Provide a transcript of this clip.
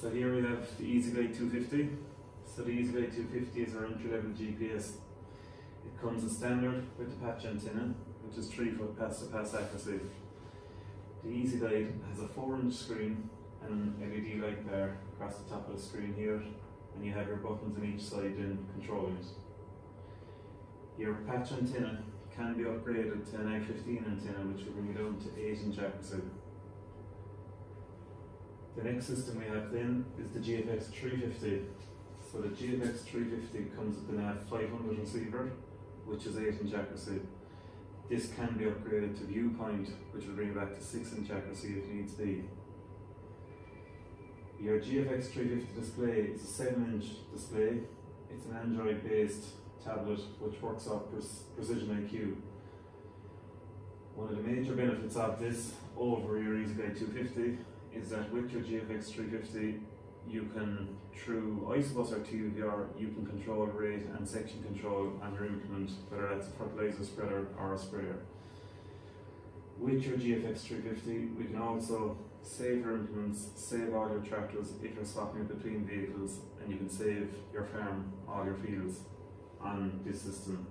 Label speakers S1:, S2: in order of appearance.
S1: So here we have the EZ Guide 250. So the EZ Guide 250 is our entry-level GPS. It comes as standard with the patch antenna, which is 3 foot pass-to-pass accuracy. The EZ Guide has a 4 inch screen and an LED light bar across the top of the screen here, and you have your buttons on each side in controlling it. Your patch antenna can be upgraded to an i15 antenna, which will bring you down to 8 inch accuracy. The next system we have then is the GFX 350. So the GFX 350 comes with the NAV 500 receiver, which is 8 inch accuracy. This can be upgraded to viewpoint, which will bring it back to 6 inch accuracy if needs be. Your GFX 350 display is a 7 inch display. It's an Android based tablet which works off Precision IQ. One of the major benefits of this over your EZ Guide 250 is that with your GFX 350 you can, through Isobus or TUVR, you can control rate and section control on your implement, whether that's a fertilizer spreader or a sprayer. With your GFX 350 we can also save your implements, save all your tractors if you're swapping between vehicles and you can save your farm, all your fields on this system.